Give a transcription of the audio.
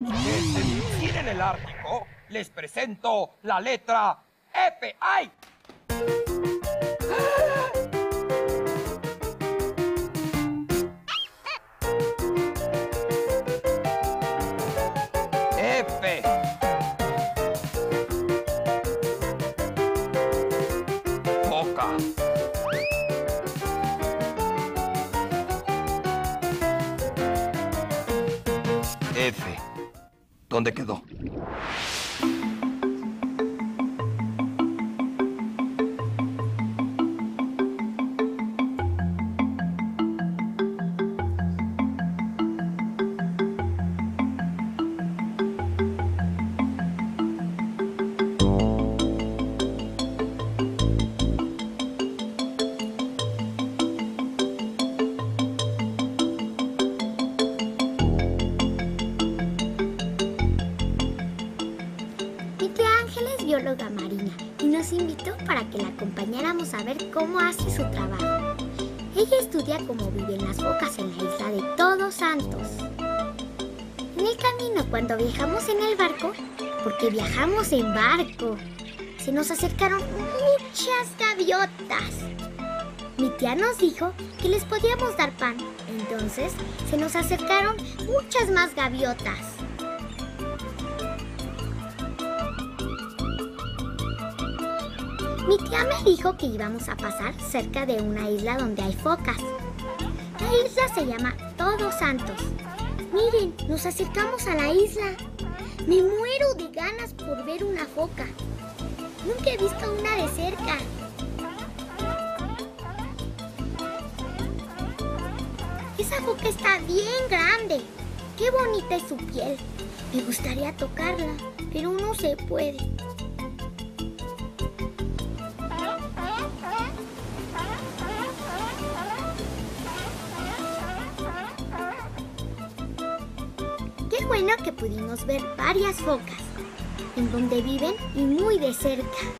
Gira en el Ártico, les presento la letra F. ¡Ay! F. F. ¿Dónde quedó? Ángela es bióloga marina y nos invitó para que la acompañáramos a ver cómo hace su trabajo. Ella estudia cómo viven las focas en la isla de Todos Santos. En el camino, cuando viajamos en el barco, porque viajamos en barco, se nos acercaron muchas gaviotas. Mi tía nos dijo que les podíamos dar pan. Entonces se nos acercaron muchas más gaviotas. Mi tía me dijo que íbamos a pasar cerca de una isla donde hay focas. La isla se llama Todos Santos. Miren, nos acercamos a la isla. Me muero de ganas por ver una foca. Nunca he visto una de cerca. Esa foca está bien grande. Qué bonita es su piel. Me gustaría tocarla, pero no se puede. Bueno que pudimos ver varias focas, en donde viven y muy de cerca.